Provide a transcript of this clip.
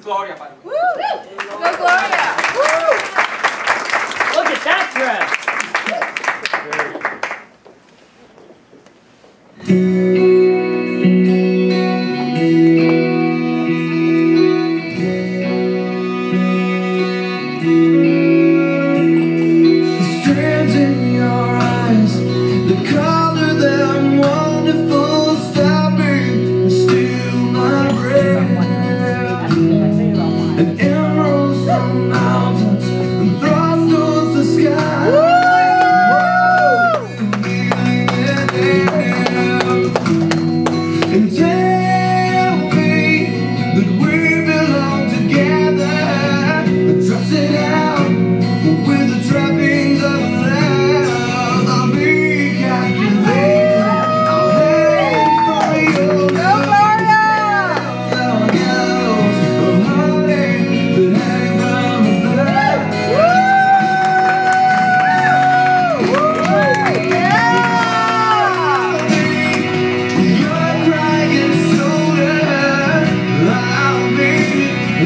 Gloria, by the way. Go Gloria! Look at that dress.